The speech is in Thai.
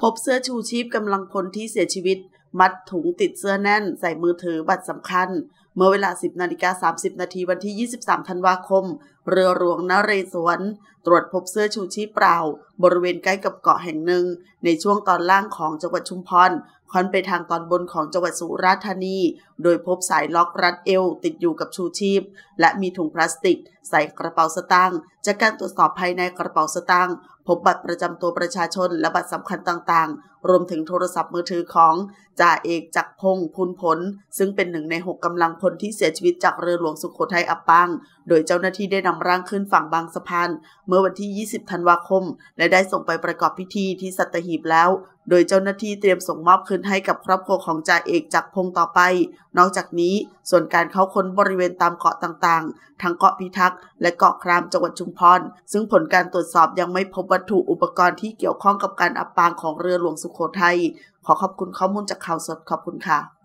พบเสื้อชูชีพกำลังพลที่เสียชีวิต มัดถุงติดเสื้อแน่น ใส่มือถือบัตรสำคัญ เมื่อเวลา 10นาฬิกา30 นาทีวันที่ 23 ธันวาคม เรือหลวงนเรศวร ตรวจพบเสื้อชูชีพเปล่า บริเวณใกล้กับเกาะแห่งหนึ่ง ในช่วงตอนล่างของจังหวัดชุมพร ค่อนไปทางตอนบนของจังหวัดสุราษฎร์ธานี โดยพบสายล็อกรัดเอวติดอยู่กับชูชีพ และมีถุงพลาสติก ใส่กระเป๋าสตางค์ จากการตรวจสอบภายในกระเป๋าสตางค์พบบัตรประจำตัวประชาชนและบัตรสำคัญต่างๆ รวมถึงโทรศัพท์มือถือของจ่าเอกจักพงศ์พุนผล ซึ่งเป็นหนึ่งในหกกำลังพลที่เสียชีวิตจากเรือหลวงสุขโขทัยอับปังโดยเจ้าหน้าที่ได้นำร่างขึ้นฝั่งบางสะพาน เมื่อวันที่ 20 ธันวาคม และได้ส่งไปประกอบพิธีที่สัตหีบแล้ว โดยเจ้าหน้าที่เตรียมส่งมอบคืนให้กับครอบครัวของจ่าเอกจักพงต่อไป นอกจากนี้ส่วนการเข้าค้นบริเวณตามเกาะต่างๆ ทั้งเกาะพิทักษ์และเกาะครามจังหวัดชุมพร ซึ่งผลการตรวจสอบยังไม่พบวัตถุอุปกรณ์ที่เกี่ยวข้องกับการอับปางของเรือหลวงสุโขทัย ขอขอบคุณข้อมูลจากข่าวสดขอบคุณค่ะ